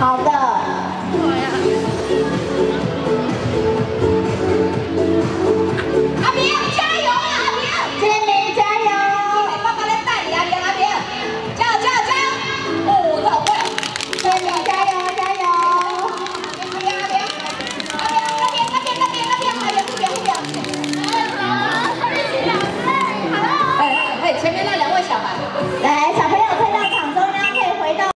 好的，